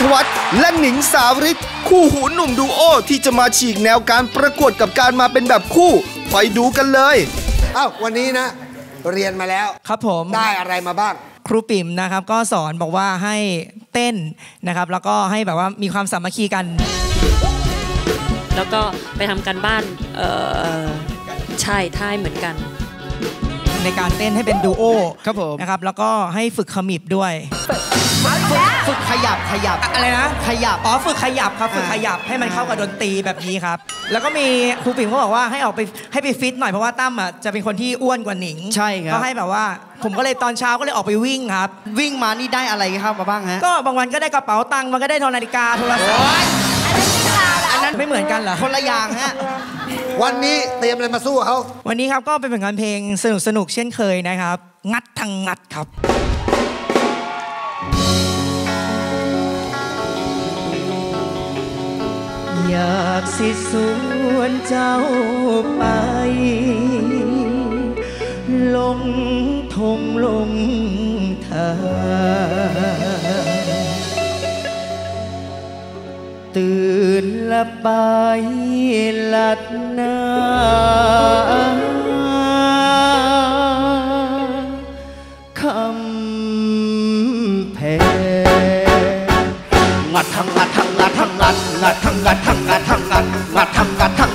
ทวัฒน์และหนิงสาวริศคู่หูหนุ่มดูโอที่จะมาฉีกแนวการประกวดกับการมาเป็นแบบคู่ ไปดูกันเลยเอ้าวันนี้นะ เรียนมาแล้วครับผมได้อะไรมาบ้างครูปิ่มนะครับก็สอนบอกว่าให้เต้นนะครับ แล้วก็ให้แบบว่ามีความสามัคคีกัน แล้วก็ไปทำการบ้านเอ่อใช่ท่ายเหมือนกัน ในการเต้นให้เป็นดูโอครับผมนะครับแล้วก็ให้ฝึกขมิบด้วยฝึกขยับขยับอะไรนะขยับอ๋อฝึกขยับครับฝึกอ่าขยับให้มันเข้ากับดนตรีแบบนี้ครับ แล้วก็มีครูปิ่มเขาบอกว่าให้ออกไปให้ไปฟิตหน่อยเพราะว่าตั้มอะจะเป็นคนที่อ้วนกว่าหนิงใช่ครับก็ให้แบบว่า ผมก็เลยตอนเช้าก็เลยออกไปวิ่งครับ วิ่งมานี่ได้อะไรครับมาบ้างฮะก็บางวันก็ได้กระเป๋าตังค์มันก็ได้โทรนาฬิกาโทรศัพท์อันนั้นไม่เหมือนกันเหรอคนละอย่างฮะ วันนี้เตรียมอะไรมาสู้เขาวันนี้ครับก็เป็นผลงานเพลงสนุกสนุกเช่นเคยนะครับ งัดทางงัดครับอยากสิสวนเจ้าไป ลงทงลงทาง ตื่นละไปหลัดนาคำแพงงัดทำงัดทำงัดทำงัดงัดทำงัดทำงัดทำงัดงัดทำงัดทำงั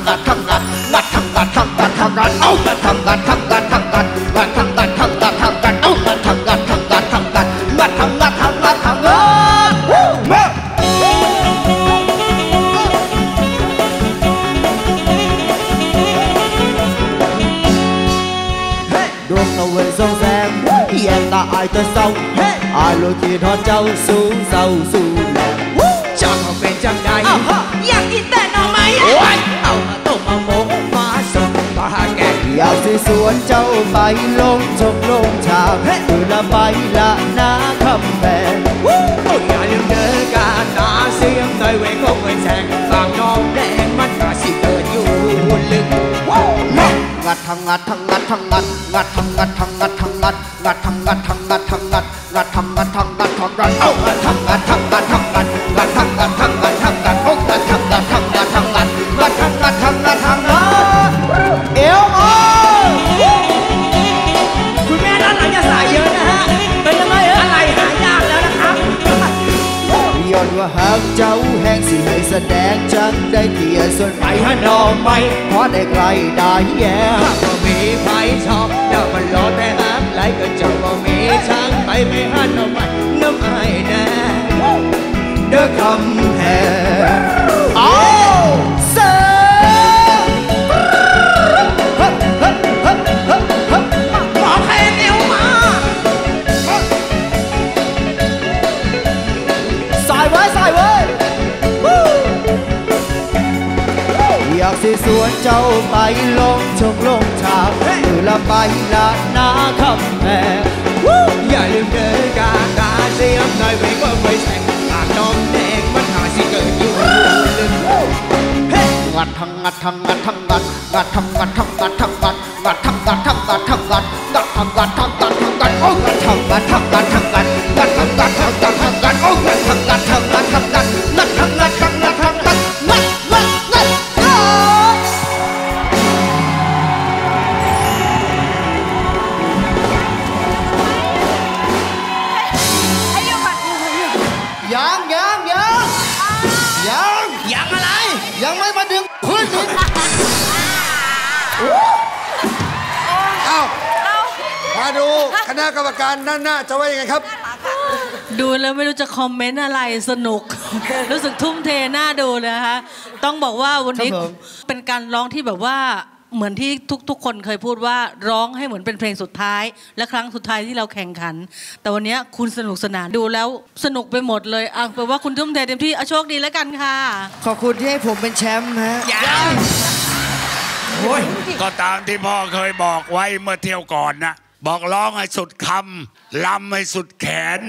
đuông tàu về dâu rèm em ta ai tới sau ai lôi tiền họ châu xuống sâu xuống lẹm จังเป็นจังใดอยากกินแต่หน่อไม้เอามาต้มมาหมกมาส่งมาแกงอยากสิสวนเจ้าไปลงช มลงฉากคือละไปละนาคำแพงอย่ ไปฮะนอไม่เพราะได้ไกลได้แย่ก็มีไฟชอบเดี๋ยวมันรอแต่อักไหลก็เจ้าก็มีช่างไปไม่หันเอาไปน้ำไอ้แน่เด้อคำแพง สิสวนเจ้าไปลงชมลงฉากคือละไปละนาคำแพงอย่าลืมเดินการตาเสียงหน่อยเวงก็ไม่แสงปากน้องแดงมันหาสิเกิดอยู่ลึกงัดทำงัดทำงัดทำงัดงัดทำงัดทำงัดทำงัด มาดูคณะกรรมการด้านหน้าจะว่ายังไงครับ ดูแล้วไม่รู้จะคอมเมนต์อะไรสนุก รู้สึกทุ่มเทน่าดูเลยนะคะ ต้องบอกว่าวันนี้ครับผมเป็นการร้องที่แบบว่าเหมือนที่ทุก ๆ คนเคยพูดว่าร้องให้เหมือนเป็นเพลงสุดท้าย และครั้งสุดท้ายที่เราแข่งขัน แต่วันนี้คุณสนุกสนานดูแล้วสนุกไปหมดเลยอะแปลว่าคุณทุ่มเทเต็มที่อะโชคดีแล้วกันค่ะ ขอบคุณที่ให้ผมเป็นแชมป์ฮะก็ตามที่พ่อเคยบอกไว้เมื่อเที่ยวก่อนนะ บอกร้องให้สุดคำลำให้สุดแขน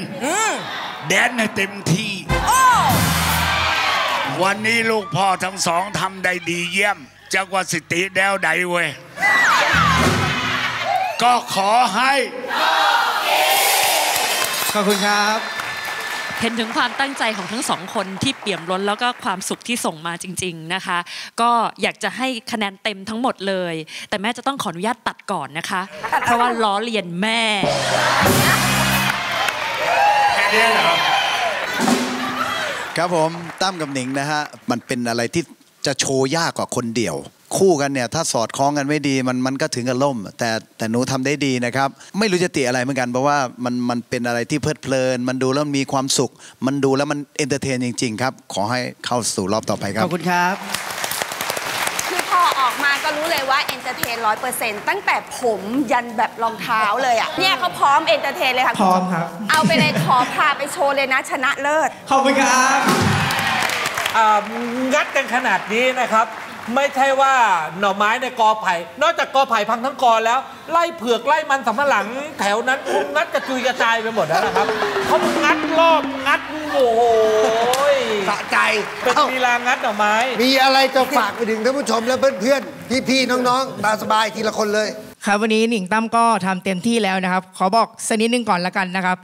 แดนให้เต็มที่ วันนี้ลูกพ่อทั้งสองทำได้ดีเยี่ยมจักว่าสิติแดวใดเว้ยก็ขอให้ ขอบคุณครับ เห็นถึงความตั้งใจของทั้งสองคนที่เปี่ยมล้นแล้วก็ความสุขที่ส่งมาจริง ๆนะคะ ก็อยากจะให้คะแนนเต็มทั้งหมดเลย แต่แม่จะต้องขออนุญาตตัดก่อนนะคะ เพราะว่าล้อเลียนแม่ครับผมตั้มกับหนิงนะฮะมันเป็นอะไรที่จะโชว์ยากกว่าคนเดียวคู่กันเนี่ยถ้าสอดคล้องกันไม่ดีมันมันก็ถึงกับล่ม แต่แต่หนูทำได้ดีนะครับ ไม่รู้จะติอะไรเหมือนกันเพราะว่ามันมันเป็นอะไรที่เพลิดเพลิน มันดูแล้วมีความสุข มันดูแล้วมัน entertain จริง ๆ ครับ ขอให้เข้าสู่รอบต่อไปครัขบอบคุณครับ คือพอออกมาก็รู้เลยว่า entertain ร้อยเปอร์เซ็นต์ตั้งแต่ผมยันแบบรองเท้าเลยอะเนี่ยเขาพร้อม entertain เลยค่ะพร้อมครับ เอาไปเลยขอพาไปโชว์เลยนะ ชนะเลิศขอบคุณครับอ่างัดกันขนาดนี้นะครับ ไม่ใช่ว่าหน่อไม้ในกอไผ่ นอกจากกอไผ่พังทั้งกอแล้ว ไล่เผือกไล่มันสำปะหลัง แถวนั้นคงงัดกระจุยกระจายไปหมดแล้วนะครับเขางัดรอบงัดโอ้โหสะใจเป็นเอ้าลีลางัดหน่อไม้ มีอะไรจะฝากไปถึงท่านผู้ชมและเพื่อนๆ พี่ๆ น้องๆตามสบายทีละคนเลย ครับวันนี้หนิงตั้มก็ทำเต็มที่แล้วนะครับ ขอบอกสักนิดนึงก่อนละกันนะครับ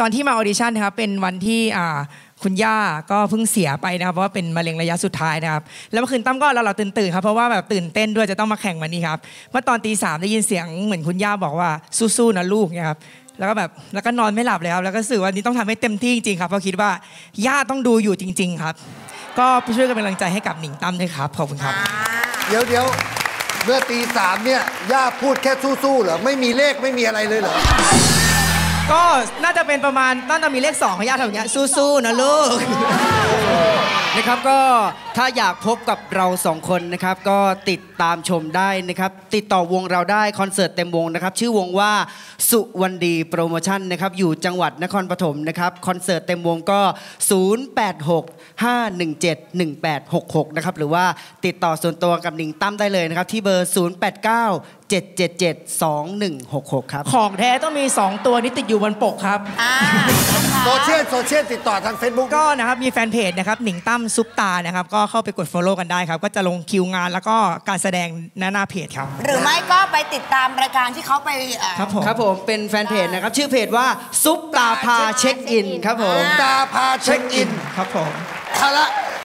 ตอนที่มา audition นะครับเป็นวันที่อ่า คุณย่าก็เพิ่งเสียไปนะครับเพราะว่าเป็นมะเร็งระยะสุดท้ายนะครับแล้วเมื่อคืนตั้มก็เราเราตื่นตื่นครับเพราะว่าแบบตื่นเต้นด้วยจะต้องมาแข่งวันนี้ครับเมื่อตอนตีสามได้ยินเสียงเหมือนคุณย่าบอกว่าสู้ๆนะลูกเนี่ยครับแล้วก็แบบแล้วก็นอนไม่หลับเลยครับแล้วก็รู้สึกว่านี้ต้องทำให้เต็มที่จริงๆครับเพราะคิดว่าย่าต้องดูอยู่จริง ๆ ครับ ก็ไปช่วยกันเป็นกำลังใจให้กับหนิงตั้มด้วยครับขอบคุณครับ เดี๋ยวเดี๋ยวเมื่อตีสามเนี่ยย่าพูดแค่สู้ๆเหรอไม่มีเลขไม่มีอะไรเลยเหรอ ก็น่าจะเป็นประมาณน่าจะมีเลขสองขยาแถวเนี้ยสู้ๆนะลูก นะครับก็ถ้าอยากพบกับเราสองคนนะครับ ก็ติดตามชมได้นะครับ ติดต่อวงเราได้คอนเสิร์ตเต็มวงนะครับ ชื่อวงว่าสุวันดีโปรโมชั่นนะครับ อยู่จังหวัดนครปฐมนะครับคอนเสิร์ตเต็มวงก็ 086 517 1866 นะครับ หรือว่าติดต่อส่วนตัวกับหนิงตั้มได้เลยนะครับ ที่เบอร์ 089 777 2166 ครับ ของแท้ต้องมี 2 ตัวนี้ติดอยู่บนปกครับ โซเชียลโซเชียลติดต่อทาง Facebook ก็นะครับมีแฟนเพจนะครับหนิงตั้มซุปตานะครับก็เข้าไปกด Follow กันได้ครับ ก็จะลงคิวงานแล้วก็การแสดงหน้าหน้าเพจครับ หรือไม่ก็ไปติดตามรายการที่เขาไปเอ่อ ครับผม ครับผมเป็นแฟนเพจนะครับ ชื่อเพจว่าซุปตาพาเช็คอินครับผม ตาพาเช็คอิน ครับผม เอาละ